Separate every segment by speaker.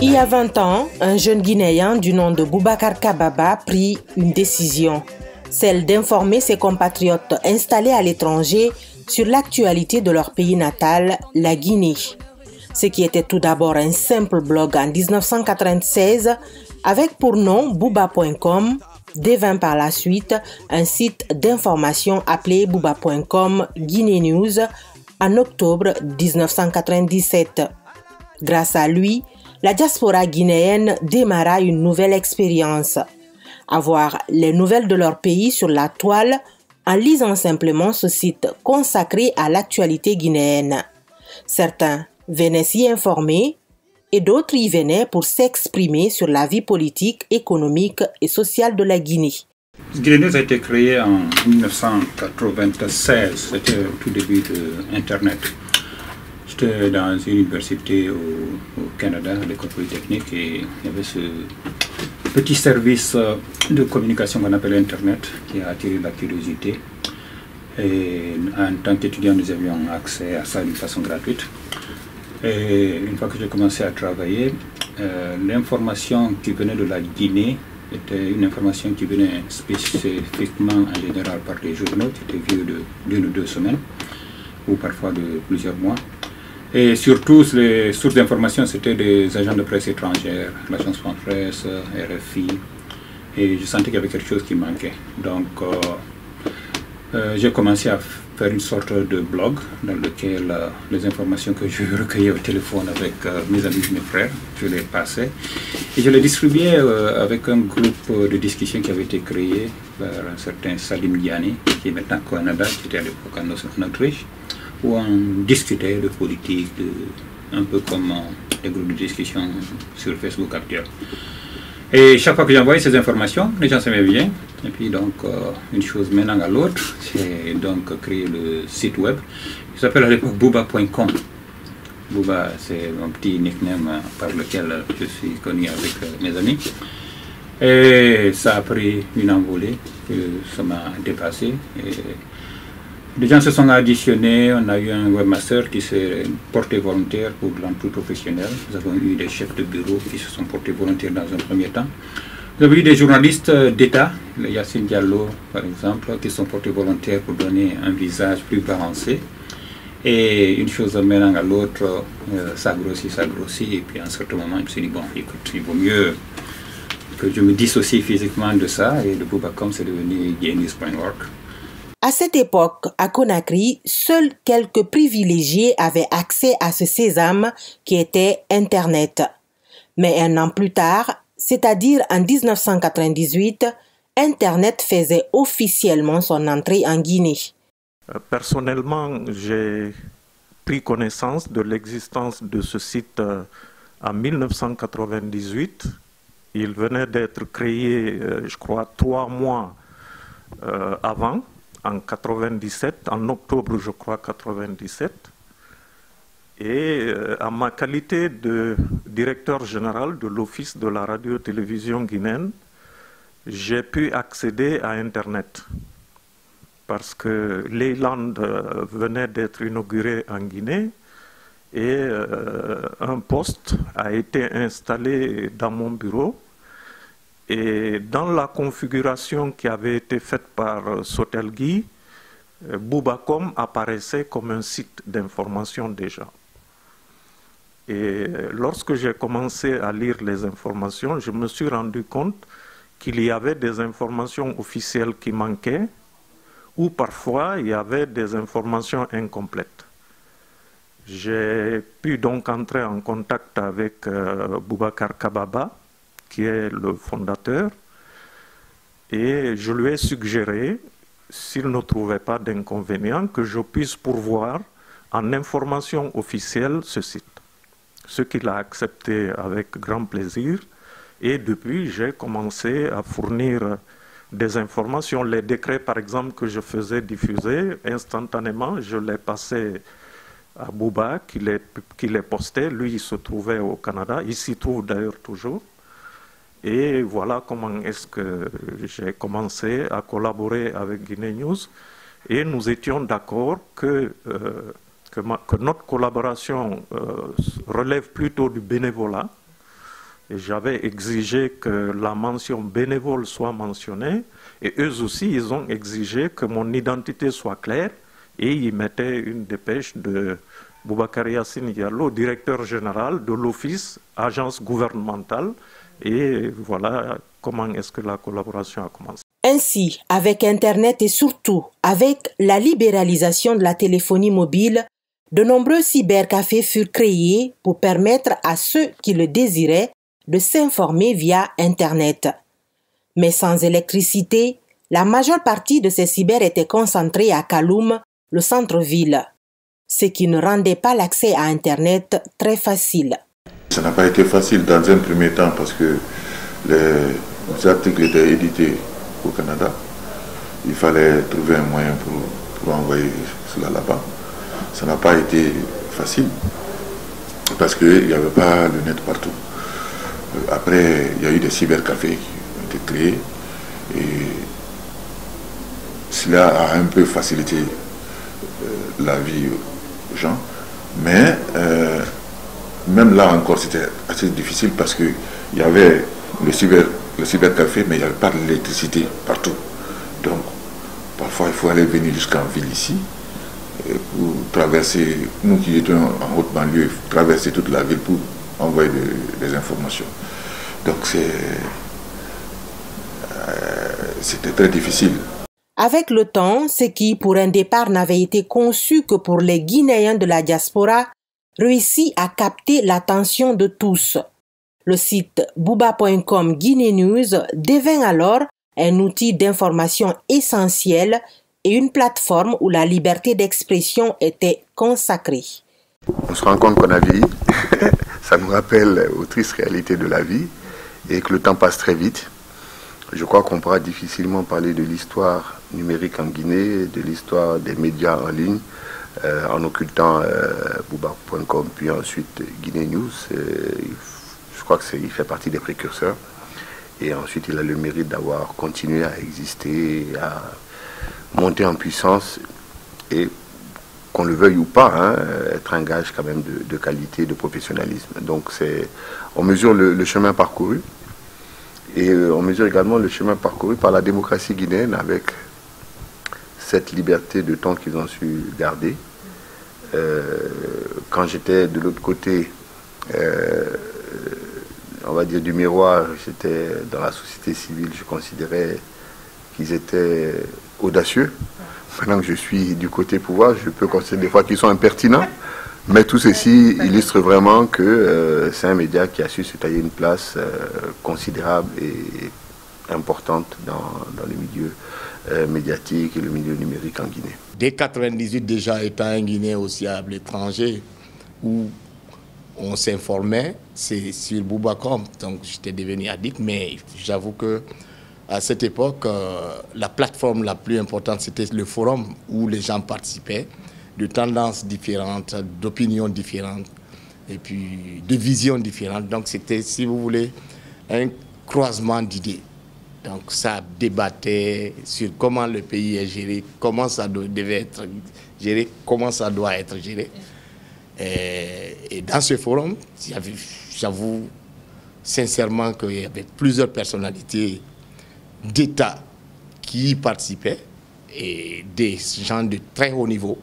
Speaker 1: Il y a 20 ans, un jeune Guinéen du nom de Boubacar Kababa prit une décision, celle d'informer ses compatriotes installés à l'étranger sur l'actualité de leur pays natal, la Guinée. Ce qui était tout d'abord un simple blog en 1996 avec pour nom bouba.com devint par la suite un site d'information appelé bouba.com Guinée News en octobre 1997. Grâce à lui, la diaspora guinéenne démarra une nouvelle expérience. Avoir les nouvelles de leur pays sur la toile en lisant simplement ce site consacré à l'actualité guinéenne. Certains venaient s'y informer et d'autres y venaient pour s'exprimer sur la vie politique, économique et sociale de la Guinée.
Speaker 2: Guinée a été créé en 1996, c'était au tout début de Internet. J'étais dans une université au, Canada, à l'école polytechnique, et il y avait ce petit service de communication qu'on appelle Internet qui a attiré la curiosité. Et en tant qu'étudiant, nous avions accès à ça d'une façon gratuite. Et une fois que j'ai commencé à travailler, euh, l'information qui venait de la Guinée était une information qui venait spécifiquement en général par les journaux, qui étaient vieux d'une ou deux semaines, ou parfois de plusieurs mois. Et surtout, les sources d'information, c'était des agents de presse étrangères, l'agence France-Presse, RFI. Et je sentais qu'il y avait quelque chose qui manquait. Donc, euh, euh, j'ai commencé à faire une sorte de blog dans lequel euh, les informations que je recueillais au téléphone avec mes amis et mes frères, je les passais. Et je les distribuais avec un groupe de discussion qui avait été créé par un certain Salim Diani, qui est maintenant au Canada, qui était à l'époque en Autriche où on discutait de politique, un peu comme les groupes de discussion sur Facebook actuel. Et chaque fois que j'envoyais ces informations, les gens s'aimaient bien. Et puis donc, euh, une chose menant à l'autre, c'est donc créer le site web. Il s'appelle à l'époque booba.com. Booba, c'est mon petit nickname par lequel je suis connu avec euh, mes amis. Et ça a pris une envolée, ça m'a dépassé. Et les gens se sont additionnés, on a eu un webmaster qui s'est porté volontaire pour l'emploi professionnel. Nous avons eu des chefs de bureau qui se sont portés volontaires dans un premier temps. Nous avons eu des journalistes d'État, Yacine Diallo par exemple, qui sont portés volontaires pour donner un visage plus balancé. Et une chose menant à l'autre, euh, ça grossit, ça grossit. Et puis à un certain moment, je me suis dit, bon, écoute, il vaut mieux que je me dissocie physiquement de ça. Et le Boubacom, c'est devenu gaynews.org.
Speaker 1: À cette époque, à Conakry, seuls quelques privilégiés avaient accès à ce sésame qui était Internet. Mais un an plus tard, c'est-à-dire en 1998, Internet faisait officiellement son entrée en Guinée.
Speaker 3: Euh, personnellement, j'ai pris connaissance de l'existence de ce site euh, en 1998. Il venait d'être créé, euh, je crois, trois mois avant en 97, en octobre, je crois, 97. Et euh, à ma qualité de directeur général de l'Office de la radio-télévision guinéenne, j'ai pu accéder à Internet parce que l'Eland euh, venait d'être inauguré en Guinée et euh, un poste a été installé dans mon bureau et dans la configuration qui avait été faite par euh, Sotelgui, euh, Boubacom apparaissait comme un site d'information déjà. Et euh, lorsque j'ai commencé à lire les informations, je me suis rendu compte qu'il y avait des informations officielles qui manquaient, ou parfois il y avait des informations incomplètes. J'ai pu donc entrer en contact avec Boubacar Kababa, qui est le fondateur, et je lui ai suggéré, s'il ne trouvait pas d'inconvénient, que je puisse pourvoir en information officielle ce site. Ce qu'il a accepté avec grand plaisir, et depuis, j'ai commencé à fournir des informations. Les décrets, par exemple, que je faisais diffuser, instantanément, je les passais à Bouba, qui les, postait. Lui, il se trouvait au Canada, il s'y trouve d'ailleurs toujours. Et voilà comment est-ce que j'ai commencé à collaborer avec Guinée News. Et nous étions d'accord que, euh, que, notre collaboration euh, relève plutôt du bénévolat. Et j'avais exigé que la mention bénévole soit mentionnée. Et eux aussi, ils ont exigé que mon identité soit claire. Et ils mettaient une dépêche de Boubacar Yassine Diallo, directeur général de l'Office, agence gouvernementale. Et voilà comment est-ce que la collaboration a commencé.
Speaker 1: Ainsi, avec Internet et surtout avec la libéralisation de la téléphonie mobile, de nombreux cybercafés furent créés pour permettre à ceux qui le désiraient de s'informer via Internet. Mais sans électricité, la majeure partie de ces cyber étaient concentrés à Kaloum, le centre-ville, ce qui ne rendait pas l'accès à Internet très facile.
Speaker 4: Ça n'a pas été facile dans un premier temps parce que les articles étaient édités au Canada. Il fallait trouver un moyen pour, envoyer cela là-bas. Ça n'a pas été facile parce qu'il n'y avait pas le net partout. Euh, après, il y a eu des cybercafés qui ont été créés et cela a un peu facilité euh, la vie aux gens. Mais euh, même là encore, c'était assez difficile parce qu'il y avait le, cyber, le cybercafé, mais il n'y avait pas d'électricité partout. Donc, parfois, il faut aller venir jusqu'en ville ici pour traverser, nous qui étions en haute banlieue, traverser toute la ville pour envoyer des, informations. Donc, euh, c'était très difficile.
Speaker 1: Avec le temps, ce qui, pour un départ, n'avait été conçu que pour les Guinéens de la diaspora, réussit à capter l'attention de tous. Le site bouba.com Guinée News devint alors un outil d'information essentiel une plateforme où la liberté d'expression était consacrée.
Speaker 4: On se rend compte qu'on a vieilli, ça nous rappelle aux tristes réalités de la vie et que le temps passe très vite. Je crois qu'on pourra difficilement parler de l'histoire numérique en Guinée, de l'histoire des médias en ligne, euh, en occultant euh, puis ensuite Guinée News. je crois qu'il fait partie des précurseurs. Et ensuite, il a le mérite d'avoir continué à exister, à monter en puissance et qu'on le veuille ou pas, hein, être un gage quand même de, qualité, de professionnalisme. Donc c'est, on mesure le, chemin parcouru et euh, on mesure également le chemin parcouru par la démocratie guinéenne avec cette liberté de temps qu'ils ont su garder. Euh, quand j'étais de l'autre côté, euh, on va dire du miroir, j'étais dans la société civile, je considérais qu'ils étaient audacieux. Maintenant que je suis du côté pouvoir, je peux considérer des fois qu'ils sont impertinents. Mais tout ceci illustre vraiment que euh, c'est un média qui a su se tailler une place considérable et importante dans, dans les milieux euh, médiatique et le milieu numérique en Guinée.
Speaker 5: Dès 98 déjà étant un Guinéen aussi à l'étranger où on s'informait, c'est sur Boubacom, donc j'étais devenu addict, mais j'avoue que à cette époque, euh, la plateforme la plus importante, c'était le forum où les gens participaient, de tendances différentes, d'opinions différentes, et puis de visions différentes. Donc c'était, si vous voulez, un croisement d'idées. Donc ça débattait sur comment le pays est géré, comment ça devait être géré, comment ça doit être géré. Et, dans ce forum, j'avoue sincèrement qu'il y avait plusieurs personnalités d'État qui y participaient et des gens de très haut niveau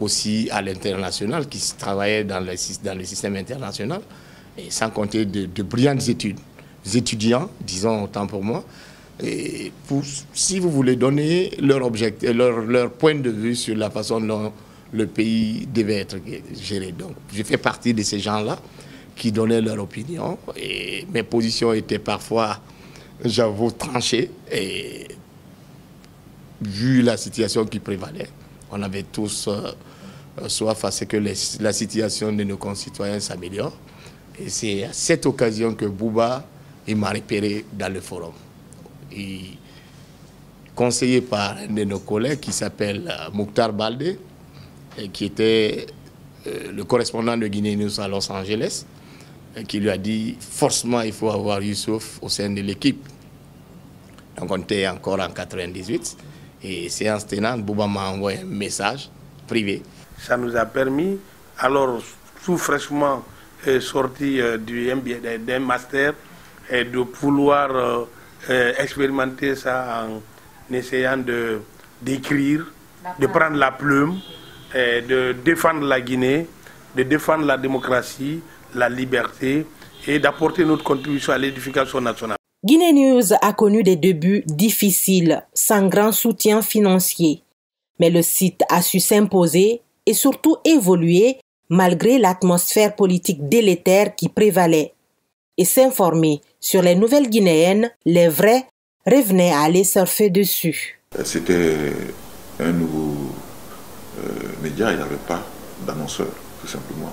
Speaker 5: aussi à l'international qui travaillaient dans le, dans le système international et sans compter de, de brillantes études étudiants, disons autant pour moi, et si vous voulez donner leur, objectif, leur, leur point de vue sur la façon dont le pays devait être géré. Donc, je fais partie de ces gens-là qui donnaient leur opinion et mes positions étaient parfois, j'avoue, tranchées. Et vu la situation qui prévalait, on avait tous euh, soif à ce que la situation de nos concitoyens s'améliore. Et c'est à cette occasion que Bouba m'a repéré dans le forum. Conseillé par un de nos collègues qui s'appelle euh, Mouktar Balde, et qui était euh, le correspondant de Guinée News à Los Angeles. qui lui a dit forcément il faut avoir Youssouf au sein de l'équipe. Donc on était encore en 98 et séance tenante, Bouba m'a envoyé un message privé.
Speaker 6: Ça nous a permis, alors tout fraîchement euh, sorti euh, du d'un master, et de vouloir euh, expérimenter ça en essayant de d'écrire, de prendre la plume, de défendre la Guinée, de défendre la démocratie, la liberté et d'apporter notre contribution à l'édification nationale.
Speaker 1: Guinée News a connu des débuts difficiles, sans grand soutien financier. Mais le site a su s'imposer et surtout évoluer malgré l'atmosphère politique délétère qui prévalait. Et s'informer sur les nouvelles guinéennes, les vrais, revenaient à aller surfer dessus.
Speaker 7: C'était un nouveau euh, média, il n'y avait pas d'annonceur, tout simplement.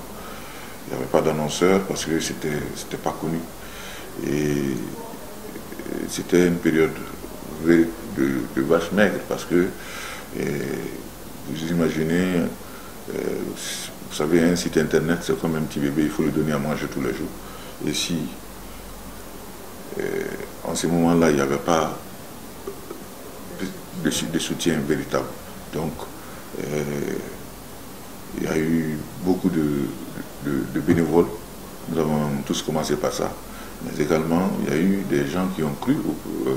Speaker 7: Il n'y avait pas d'annonceur parce que c'était pas connu. Et c'était une période de, vache maigre parce que vous imaginez, euh, vous savez, un site internet c'est comme un petit bébé, il faut le donner à manger tous les jours. Et si euh, en ce moment-là il n'y avait pas de, soutien véritable, donc euh, il y a eu beaucoup de, bénévoles. Nous avons tous commencé par ça. Mais également, il y a eu des gens qui ont cru euh,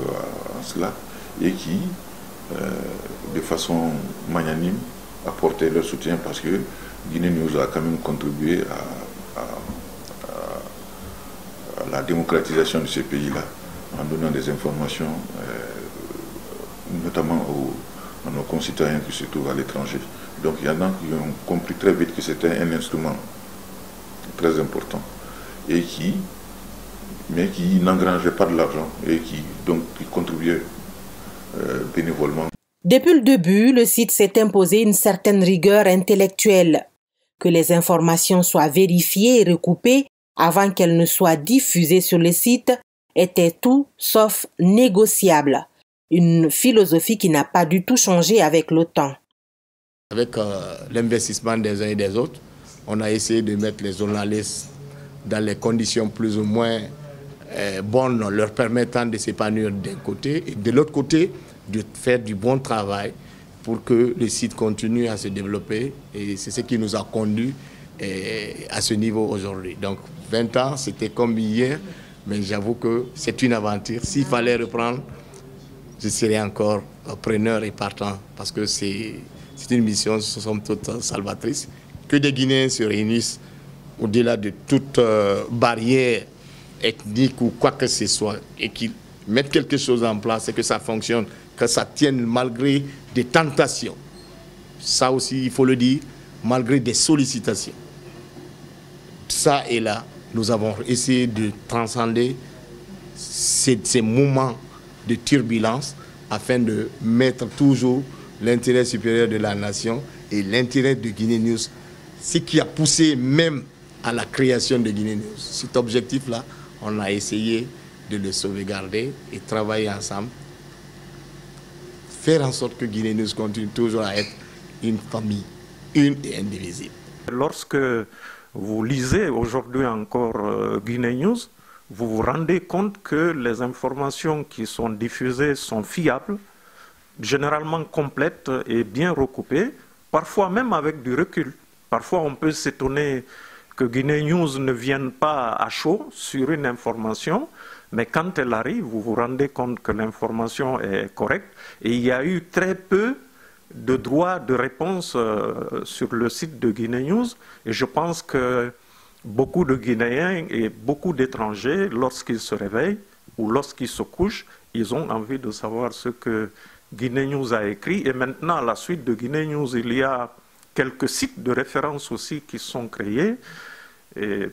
Speaker 7: à cela et qui, euh, de façon magnanime, apportaient leur soutien parce que Guinée nous a quand même contribué à, la démocratisation de ce pays-là en donnant des informations, euh, notamment à nos concitoyens qui se trouvent à l'étranger. Donc il y en a qui ont compris très vite que c'était un instrument très important et qui, mais qui n'engrangeait pas de l'argent et qui donc qui contribuait euh, bénévolement.
Speaker 1: Depuis le début, le site s'est imposé une certaine rigueur intellectuelle, que les informations soient vérifiées et recoupées avant qu'elles ne soient diffusées sur le site était tout sauf négociable, une philosophie qui n'a pas du tout changé avec le temps.
Speaker 5: Avec euh, l'investissement des uns et des autres, on a essayé de mettre les journalistes dans les conditions plus ou moins euh, bonnes, leur permettant de s'épanouir d'un côté, et de l'autre côté, de faire du bon travail pour que le site continue à se développer. Et c'est ce qui nous a conduit euh, à ce niveau aujourd'hui. Donc 20 ans, c'était comme hier, mais j'avoue que c'est une aventure. S'il fallait reprendre, je serais encore preneur et partant, parce que c'est une mission, somme toute, salvatrice que des Guinéens se réunissent au-delà de toute euh, barrière ethnique ou quoi que ce soit et qu'ils mettent quelque chose en place et que ça fonctionne, que ça tienne malgré des tentations. Ça aussi, il faut le dire, malgré des sollicitations. Ça et là, nous avons essayé de transcender ces, ces moments de turbulence afin de mettre toujours l'intérêt supérieur de la nation et l'intérêt de Guinée News ce qui a poussé même à la création de Guinée News. Cet objectif-là, on a essayé de le sauvegarder et travailler ensemble, faire en sorte que Guinée News continue toujours à être une famille, une et indivisible.
Speaker 3: Lorsque vous lisez aujourd'hui encore euh, Guinée News, vous vous rendez compte que les informations qui sont diffusées sont fiables, généralement complètes et bien recoupées, parfois même avec du recul. Parfois, on peut s'étonner que Guinée News ne vienne pas à chaud sur une information, mais quand elle arrive, vous vous rendez compte que l'information est correcte. Et il y a eu très peu de droits de réponse euh, sur le site de Guinée News. Et je pense que beaucoup de Guinéens et beaucoup d'étrangers, lorsqu'ils se réveillent ou lorsqu'ils se couchent, ils ont envie de savoir ce que Guinée News a écrit. Et maintenant, à la suite de Guinée News, il y a quelques sites de référence aussi qui sont créés. Et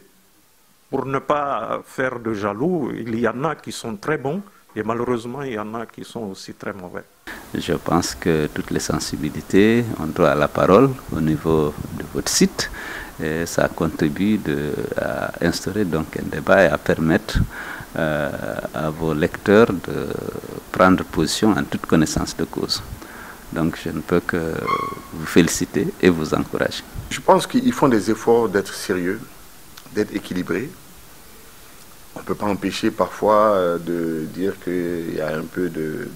Speaker 3: pour ne pas faire de jaloux, il y en a qui sont très bons et malheureusement, il y en a qui sont aussi très mauvais.
Speaker 8: Je pense que toutes les sensibilités ont droit à la parole au niveau de votre site. Et ça contribue de, à instaurer donc un débat et à permettre euh, à vos lecteurs de prendre position en toute connaissance de cause. Donc je ne peux que vous féliciter et vous encourager.
Speaker 4: Je pense qu'ils font des efforts d'être sérieux, d'être équilibrés on ne peut pas empêcher parfois de dire qu'il y a un peu de,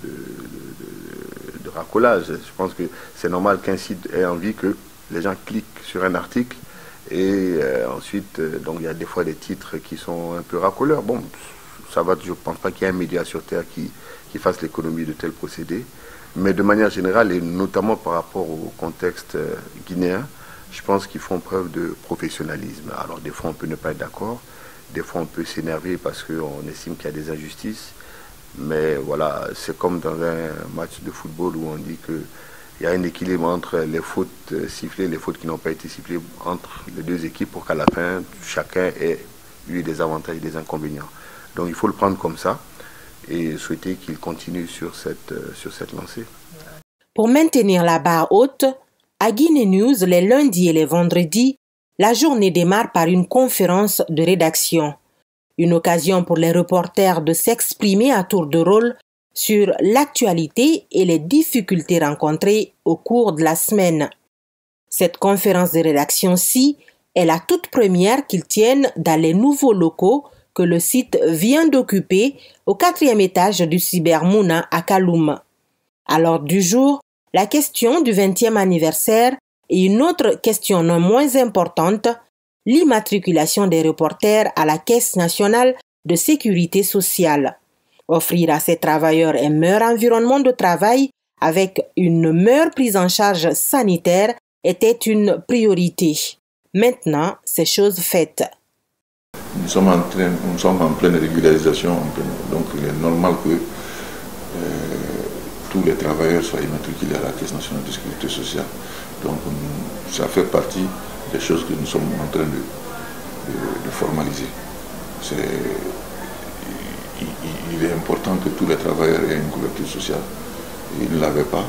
Speaker 4: racolage. Je pense que c'est normal qu'un site ait envie que les gens cliquent sur un article et ensuite, donc il y a des fois des titres qui sont un peu racoleurs. Bon, ça va, je ne pense pas qu'il y ait un média sur Terre qui, qui fasse l'économie de tels procédés. Mais de manière générale, et notamment par rapport au contexte euh, guinéen, je pense qu'ils font preuve de professionnalisme. Alors des fois, on peut ne pas être d'accord, des fois, on peut s'énerver parce qu'on estime qu'il y a des injustices. Mais voilà, c'est comme dans un match de football où on dit qu'il y a un équilibre entre les fautes euh, sifflées et les fautes qui n'ont pas été sifflées entre les deux équipes pour qu'à la fin, chacun ait eu des avantages et des inconvénients. Donc il faut le prendre comme ça et souhaiter qu'il continue sur cette, euh, sur cette lancée.
Speaker 1: Pour maintenir la barre haute, à Guinée News, les lundis et les vendredis, la journée démarre par une conférence de rédaction. Une occasion pour les reporters de s'exprimer à tour de rôle sur l'actualité et les difficultés rencontrées au cours de la semaine. Cette conférence de rédaction-ci est la toute première qu'ils tiennent dans les nouveaux locaux que le site vient d'occuper au quatrième étage du Cybermouna à Kaloum. À l'ordre du jour, la question du 20e anniversaire et une autre question non moins importante, l'immatriculation des reporters à la Caisse nationale de sécurité sociale. Offrir à ces travailleurs un meilleur environnement de travail avec une meilleure prise en charge sanitaire était une priorité. Maintenant, c'est chose faite.
Speaker 7: Nous sommes en, train, nous sommes en pleine régularisation, donc il est normal que euh, tous les travailleurs soient immatriculés à la Caisse nationale de sécurité sociale. Donc ça fait partie des choses que nous sommes en train de, formaliser. il, est important que tous les travailleurs aient une couverture sociale. Ils ne l'avaient pas,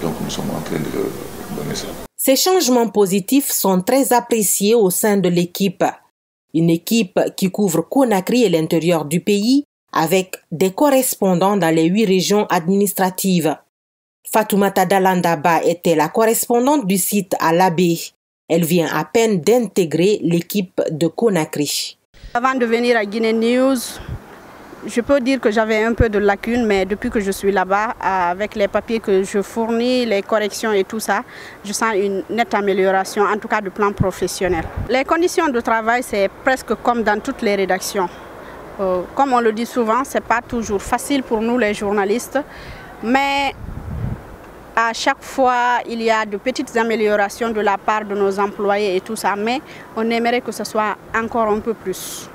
Speaker 7: donc nous sommes en train de leur donner ça.
Speaker 1: Ces changements positifs sont très appréciés au sein de l'équipe une équipe qui couvre Conakry et l'intérieur du pays avec des correspondants dans les huit régions administratives. Fatoumata Dalandaba était la correspondante du site à l'abbé. Elle vient à peine d'intégrer l'équipe de Conakry.
Speaker 9: Avant de venir à Guinée News, je peux dire que j'avais un peu de lacunes, mais depuis que je suis là-bas, avec les papiers que je fournis, les corrections et tout ça, je sens une nette amélioration, en tout cas du plan professionnel. Les conditions de travail, c'est presque comme dans toutes les rédactions. Euh, comme on le dit souvent, ce n'est pas toujours facile pour nous les journalistes, mais à chaque fois, il y a de petites améliorations de la part de nos employés et tout ça, mais on aimerait que ce soit encore un peu plus.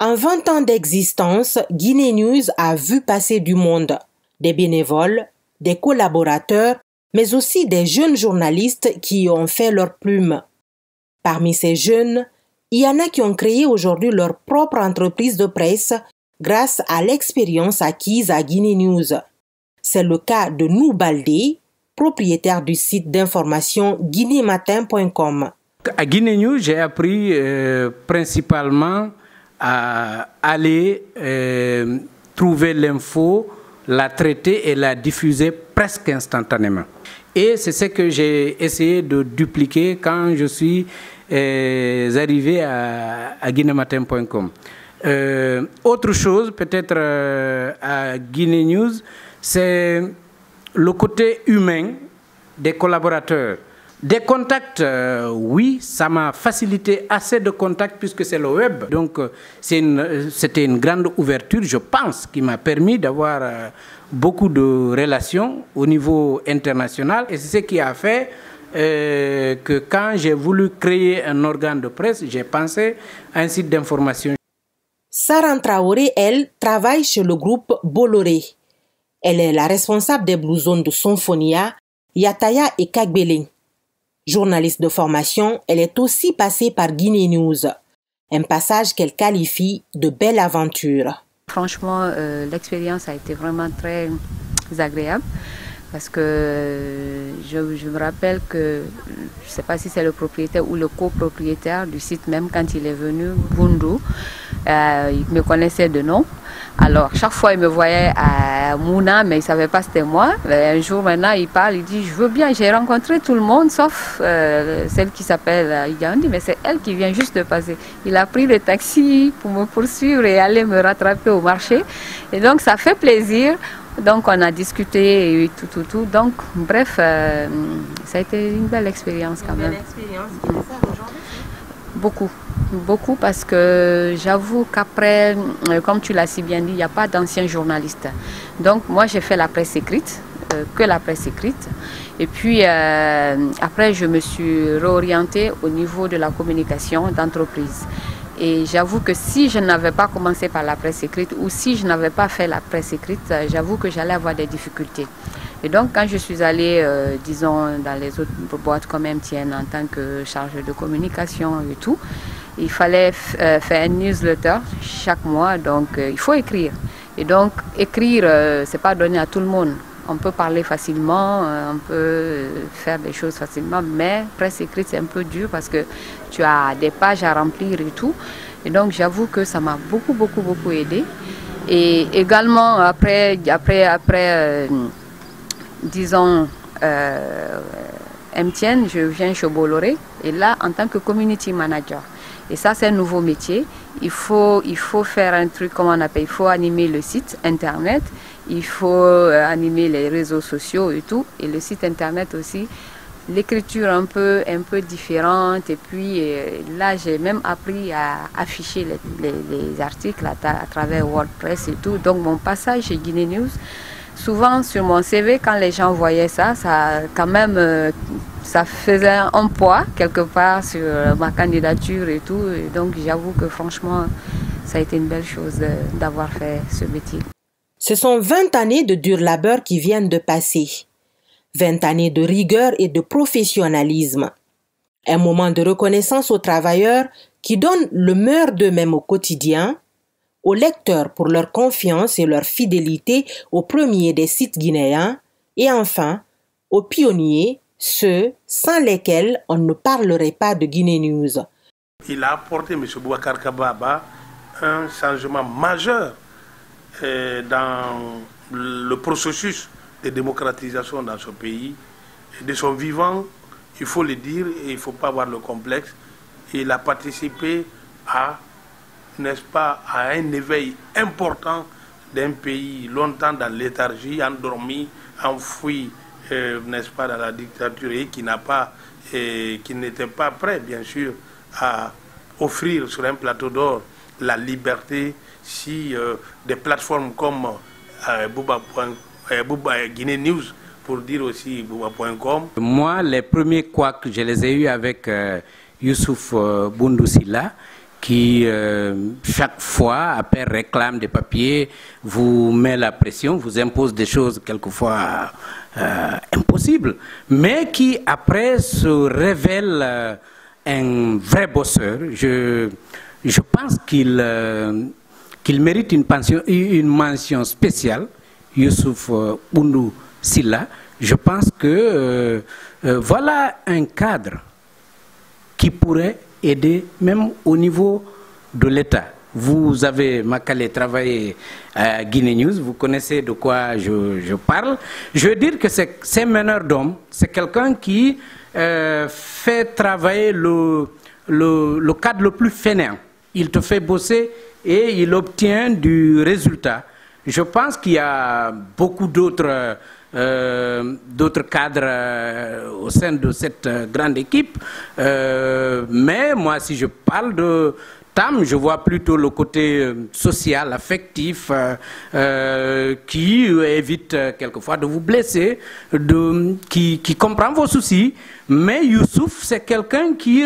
Speaker 1: En 20 ans d'existence, Guinée News a vu passer du monde, des bénévoles, des collaborateurs, mais aussi des jeunes journalistes qui ont fait leur plume. Parmi ces jeunes, il y en a qui ont créé aujourd'hui leur propre entreprise de presse grâce à l'expérience acquise à Guinée News. C'est le cas de Nou Baldé, propriétaire du site d'information guinématin.com.
Speaker 10: À Guinée News, j'ai appris euh, principalement à aller euh, trouver l'info, la traiter et la diffuser presque instantanément. Et c'est ce que j'ai essayé de dupliquer quand je suis euh, arrivé à, à. Euh, autre chose, peut-être à Guinée News, c'est le côté humain des collaborateurs. Des contacts, euh, oui, ça m'a facilité assez de contacts puisque c'est le web. Donc euh, c'était une, grande ouverture, je pense, qui m'a permis d'avoir euh, beaucoup de relations au niveau international. Et c'est ce qui a fait que quand j'ai voulu créer un organe de presse, j'ai pensé à un site d'information.
Speaker 1: Sarah Traoré, elle, travaille chez le groupe Bolloré. Elle est la responsable des blousons de Symphonia, Yataya et Kagbelin. Journaliste de formation, elle est aussi passée par Guinée News, un passage qu'elle qualifie de belle aventure.
Speaker 11: Franchement, euh, l'expérience a été vraiment très agréable parce que je, me rappelle que je ne sais pas si c'est le propriétaire ou le copropriétaire du site même quand il est venu, Bundu, euh, il me connaissait de nom. Alors, chaque fois, il me voyait à Mouna, mais il ne savait pas c'était moi. un jour, maintenant, il parle, il dit Je veux bien, j'ai rencontré tout le monde, sauf euh, celle qui s'appelle euh, mais c'est elle qui vient juste de passer. Il a pris le taxi pour me poursuivre et aller me rattraper au marché. Et donc, ça fait plaisir. Donc, on a discuté et tout, tout, tout. Donc, bref, euh, ça a été une belle expérience quand même. Une belle expérience. aujourd'hui Beaucoup beaucoup parce que j'avoue qu'après, euh, comme tu l'as si bien dit, il n'y a pas d'anciens journalistes. Donc moi j'ai fait la presse écrite, euh, que la presse écrite. Et puis euh, après je me suis réorientée au niveau de la communication d'entreprise. Et j'avoue que si je n'avais pas commencé par la presse écrite ou si je n'avais pas fait la presse écrite, j'avoue que j'allais avoir des difficultés. Et donc quand je suis allée, disons, dans les autres boîtes comme MTN en tant que chargée de communication et tout, il fallait euh, faire un newsletter chaque mois, donc euh, il faut écrire. Et donc écrire, euh, c'est pas donné à tout le monde. On peut parler facilement, on peut faire des choses facilement, mais presse écrite c'est un peu dur parce que tu as des pages à remplir et tout. Et donc j'avoue que ça m'a beaucoup beaucoup beaucoup aidé. Et également après après après disons MTN, je viens chez Bolloré et là en tant que community manager. Et ça, c'est un nouveau métier. Il faut, il faut faire un truc, comment on appelle, il faut animer le site internet, il faut euh, animer les réseaux sociaux et tout. Et le site internet aussi, l'écriture un peu, un peu différente. Et puis euh, là, j'ai même appris à afficher les, les, articles à, travers WordPress et tout. Donc mon passage chez Guinée News, souvent sur mon CV, quand les gens voyaient ça, ça quand même... Euh, ça faisait un poids quelque part sur ma candidature et tout. Donc j'avoue que franchement, ça a été une belle chose d'avoir fait ce métier.
Speaker 1: Ce sont 20 années de dur labeur qui viennent de passer. 20 années de rigueur et de professionnalisme. Un moment de reconnaissance aux travailleurs qui donnent le meilleur d'eux-mêmes au quotidien, aux lecteurs pour leur confiance et leur fidélité au premier des sites guinéens, et enfin aux pionniers ceux sans lesquels on ne parlerait pas de Guinée News.
Speaker 6: Il a apporté, M. Bouakar Kababa, un changement majeur dans le processus de démocratisation dans ce pays. De son vivant, il faut le dire, et il ne faut pas avoir le complexe, il a participé à, n'est-ce pas, à un éveil important d'un pays longtemps dans léthargie, endormi, enfoui euh, n'est-ce pas, dans la dictature et et qui n'était pas prêt, bien sûr, à offrir sur un plateau d'or la liberté si euh, des plateformes comme euh, Bouba, euh, Guinée News, pour dire aussi Bouba.com.
Speaker 10: Moi, les premiers couacs, je les ai eus avec Youssouf Boundousila qui chaque fois, après réclame des papiers, vous met la pression, vous impose des choses quelquefois euh, impossible, mais qui après se révèle euh, un vrai bosseur. Je, je pense qu'il euh, qu'il mérite une, pension, une mention spéciale, Youssouf Oundou Silla. Je pense que voilà un cadre qui pourrait aider même au niveau de l'État. Vous avez, Makale, travaillé à Guinée News, vous connaissez de quoi je, parle. Je veux dire que c'est meneur d'hommes, c'est quelqu'un qui euh, fait travailler le, le, cadre le plus fainéant. Il te fait bosser et il obtient du résultat. Je pense qu'il y a beaucoup d'autres euh, cadres euh, au sein de cette grande équipe. mais moi, si je parle de, Tam, je vois plutôt le côté euh, social, affectif, euh, euh, qui évite quelquefois de vous blesser, de, qui, comprend vos soucis. Mais Youssouf, c'est quelqu'un qui,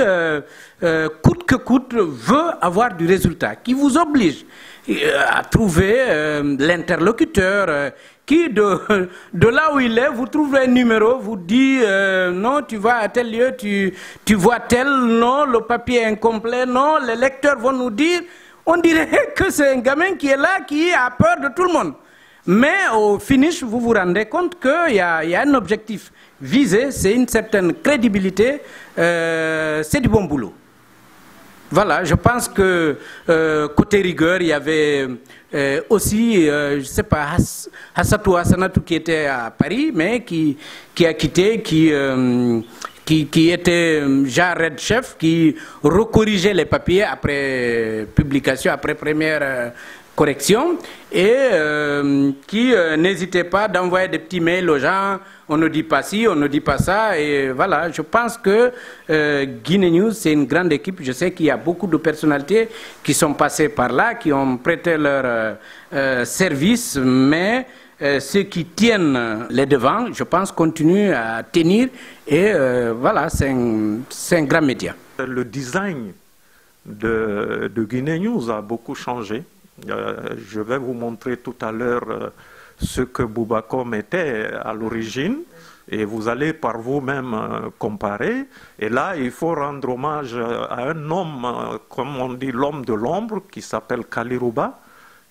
Speaker 10: coûte que coûte, veut avoir du résultat, qui vous oblige à trouver l'interlocuteur qui, de, là où il est, vous trouvez un numéro, vous dit euh, non, tu vas à tel lieu, tu, tu vois tel, non, le papier est incomplet, non, les lecteurs vont nous dire, on dirait que c'est un gamin qui est là, qui a peur de tout le monde. Mais au finish, vous vous rendez compte qu'il y, y a un objectif visé, c'est une certaine crédibilité, euh, c'est du bon boulot. voilà, je pense que côté rigueur, il y avait aussi, je ne sais pas, Hassatou Hassanatou qui était à Paris, mais qui, qui a quitté, qui, qui, était genre red chef, qui recorrigeait les papiers après publication, après première correction et euh, qui euh, n'hésitait pas d'envoyer des petits mails aux gens. On ne dit pas ci, on ne dit pas ça. Et voilà, je pense que euh, Guinée News, c'est une grande équipe. Je sais qu'il y a beaucoup de personnalités qui sont passées par là, qui ont prêté leur service, mais ceux qui tiennent les devants, je pense, continuent à tenir. Et voilà, c'est un, un, grand média.
Speaker 3: Le design de, de Guinée News a beaucoup changé. Euh, je vais vous montrer tout à l'heure euh, ce que Boubacom était à l'origine et vous allez par vous-même euh, comparer. Et là, il faut rendre hommage à un homme, comme on dit, l'homme de l'ombre, qui s'appelle Kaliruba,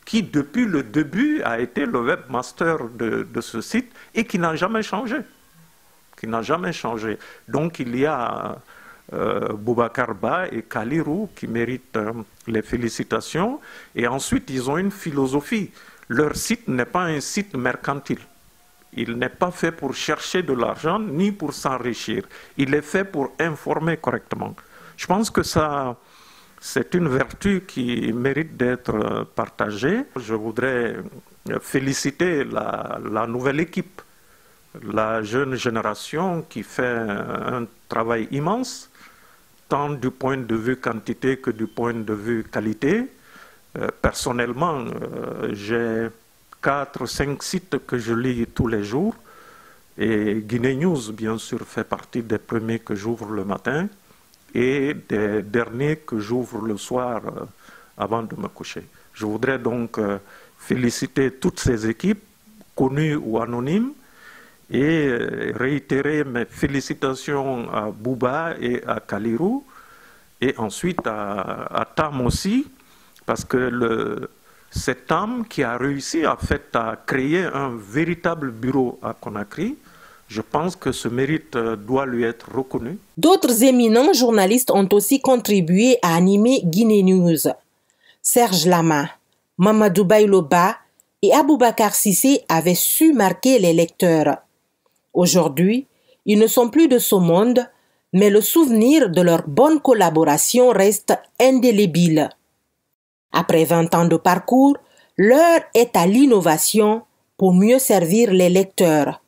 Speaker 3: qui depuis le début a été le webmaster de, de ce site et qui n'a jamais changé. Qui n'a jamais changé. Donc il y a euh, et Kalirou qui méritent euh, les félicitations. Et ensuite, ils ont une philosophie. Leur site n'est pas un site mercantile. Il n'est pas fait pour chercher de l'argent ni pour s'enrichir. Il est fait pour informer correctement. Je pense que ça, c'est une vertu qui mérite d'être euh, partagée. Je voudrais féliciter la, la, nouvelle équipe, la jeune génération qui fait un travail immense tant du point de vue quantité que du point de vue qualité. Euh, personnellement, euh, j'ai quatre, cinq sites que je lis tous les jours. Et Guinée News, bien sûr, fait partie des premiers que j'ouvre le matin et des derniers que j'ouvre le soir euh, avant de me coucher. Je voudrais donc féliciter toutes ces équipes, connues ou anonymes, et euh, réitérer mes félicitations à Bouba et à Kalirou et ensuite à, Tam aussi parce que c'est Tam qui a réussi à créer un véritable bureau à Conakry. Je pense que ce mérite euh, doit lui être reconnu.
Speaker 1: D'autres éminents journalistes ont aussi contribué à animer Guinée News. Serge Lama, Mamadou Bayloba et Aboubakar Sissé avaient su marquer les lecteurs. Aujourd'hui, ils ne sont plus de ce monde, mais le souvenir de leur bonne collaboration reste indélébile. Après 20 ans de parcours, l'heure est à l'innovation pour mieux servir les lecteurs.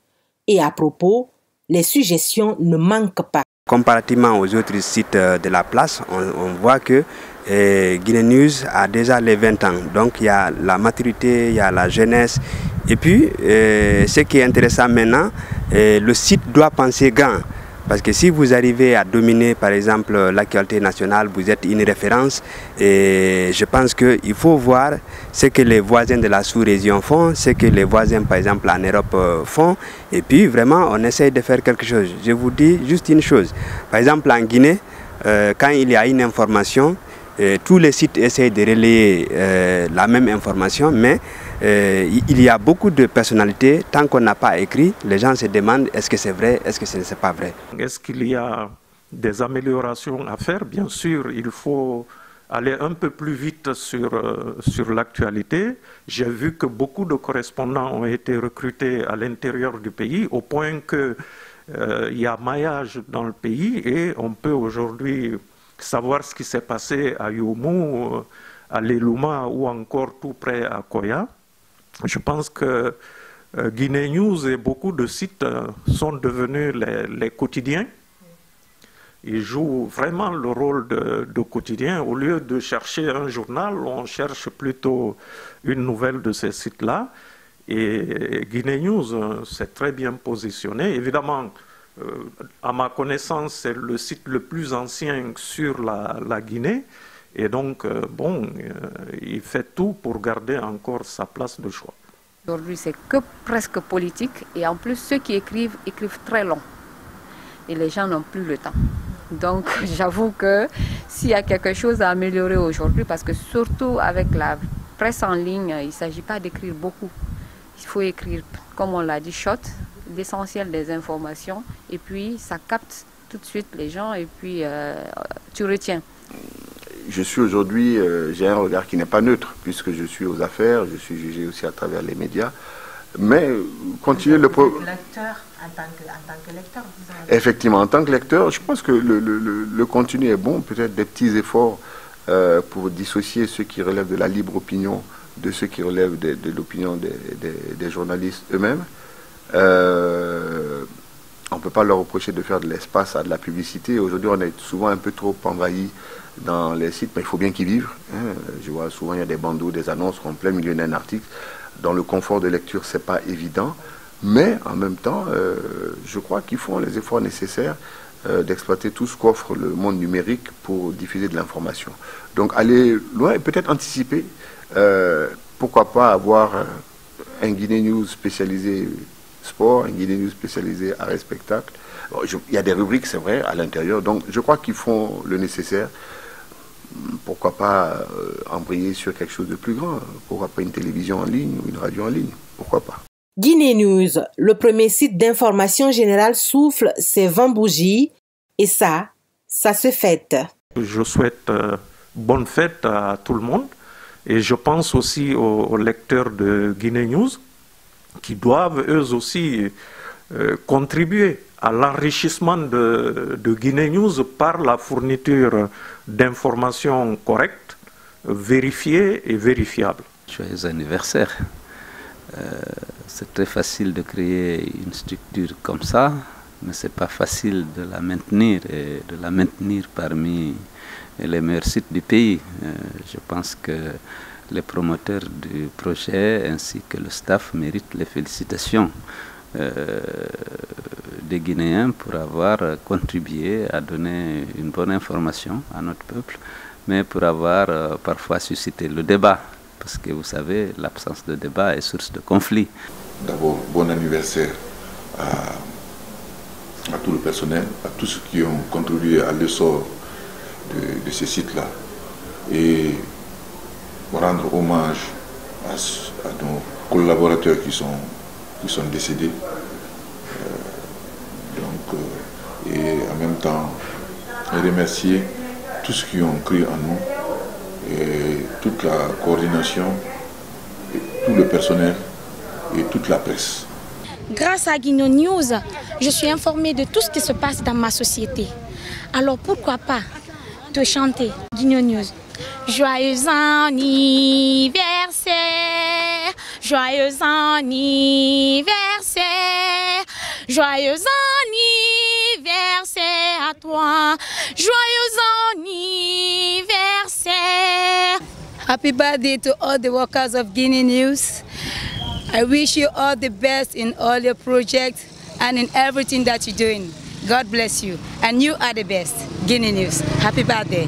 Speaker 1: Et à propos, les suggestions ne manquent pas.
Speaker 12: Comparativement aux autres sites euh, de la place, on, voit que euh, Guinée News a déjà les 20 ans. Donc il y a la maturité, il y a la jeunesse. Et puis, euh, ce qui est intéressant maintenant, le site doit penser grand. Parce que si vous arrivez à dominer, par exemple, l'actualité nationale, vous êtes une référence. Et je pense qu'il faut voir ce que les voisins de la sous-région font, ce que les voisins, par exemple, en Europe euh, font. Et puis, vraiment, on essaye de faire quelque chose. Je vous dis juste une chose. Par exemple, en Guinée, euh, quand il y a une information, euh, tous les sites essayent de relayer la même information, mais euh, il y a beaucoup de personnalités, tant qu'on n'a pas écrit, les gens se demandent est-ce que c'est vrai, est-ce que ce n'est pas vrai?
Speaker 3: Est-ce qu'il y a des améliorations à faire? Bien sûr, il faut aller un peu plus vite sur, euh, sur l'actualité. J'ai vu que beaucoup de correspondants ont été recrutés à l'intérieur du pays, au point qu'il euh, y a maillage dans le pays et on peut aujourd'hui savoir ce qui s'est passé à Youmou, à Lelouma ou encore tout près à Koya. Je pense que euh, Guinée News et beaucoup de sites euh, sont devenus les, quotidiens. Ils jouent vraiment le rôle de, quotidien. Au lieu de chercher un journal, on cherche plutôt une nouvelle de ces sites-là. Et Guinée News euh, s'est très bien positionné. Évidemment, à ma connaissance, c'est le site le plus ancien sur la Guinée. Et donc, euh, bon, euh, il fait tout pour garder encore sa place de choix.
Speaker 11: Aujourd'hui, c'est que presque politique. Et en plus, ceux qui écrivent, écrivent très long. Et les gens n'ont plus le temps. Donc, j'avoue que s'il y a quelque chose à améliorer aujourd'hui, parce que surtout avec la presse en ligne, il ne s'agit pas d'écrire beaucoup. Il faut écrire, comme on l'a dit, short, l'essentiel des informations. Et puis, ça capte tout de suite les gens et puis euh, tu retiens
Speaker 4: je suis aujourd'hui, euh, j'ai un regard qui n'est pas neutre, puisque je suis aux affaires, je suis jugé aussi à travers les médias. Mais euh, continuer le pro...
Speaker 1: Lecteur, en tant que, en tant que lecteur, disons.
Speaker 4: Effectivement, en tant que lecteur, je pense que le, le- le- le contenu est bon, peut-être des petits efforts euh, pour dissocier ceux qui relèvent de la libre opinion de ceux qui relèvent de, de l'opinion des, des- des journalistes eux-mêmes. Euh, on ne peut pas leur reprocher de faire de l'espace à de la publicité. Aujourd'hui, on est souvent un peu trop envahi dans les sites, mais il faut bien qu'ils vivent. hein. Je vois souvent, il y a des bandeaux, des annonces en plein milieu d'un article. Dans le confort de lecture, c'est pas évident. Mais en même temps, euh, je crois qu'ils font les efforts nécessaires euh, d'exploiter tout ce qu'offre le monde numérique pour diffuser de l'information. Donc aller loin et peut-être anticiper. pourquoi pas avoir un Guinée News spécialisé sport, un Guinée News spécialisé art et spectacle. Bon, je- il y a des rubriques, c'est vrai, à l'intérieur. Donc je crois qu'ils font le nécessaire. Pourquoi pas euh, embrayer sur quelque chose de plus grand? Pourquoi pas une télévision en ligne ou une radio en ligne? Pourquoi pas?
Speaker 1: Guinée News, le premier site d'information générale souffle ses 20 bougies. Et ça, ça se fête.
Speaker 3: Je souhaite euh, bonne fête à tout le monde et je pense aussi aux, aux lecteurs de Guinée News qui doivent eux aussi euh, contribuer à l'enrichissement de, Guinée News par la fourniture d'informations correctes, vérifiées et vérifiables.
Speaker 8: Joyeux anniversaire. Euh, c'est très facile de créer une structure comme ça, mais c'est pas facile de la maintenir et de la maintenir parmi les meilleurs sites du pays. Euh, je pense que les promoteurs du projet ainsi que le staff méritent les félicitations euh, des Guinéens pour avoir contribué à donner une bonne information à notre peuple, mais pour avoir euh, parfois suscité le débat, parce que vous savez, l'absence de débat est source de conflit.
Speaker 7: D'abord, bon anniversaire à, tout le personnel, à tous ceux qui ont contribué à l'essor de, de ces sites-là. Et rendre hommage à, nos collaborateurs qui sont, qui sont décédés. Euh, donc, euh, et en même temps, remercier tous ceux qui ont cru en nous, et toute la coordination, tout le personnel et toute la presse.
Speaker 13: Grâce à Guino News, je suis informée de tout ce qui se passe dans ma société. Alors pourquoi pas te chanter Guino News? Joyeux anniversaire, joyeux anniversaire, joyeux anniversaire à toi, joyeux anniversaire.
Speaker 14: Happy birthday to all the workers of Guinea News. I wish you all the best in all your projects and in everything that you're doing. God bless you. And you are the best. Guinea News. Happy birthday.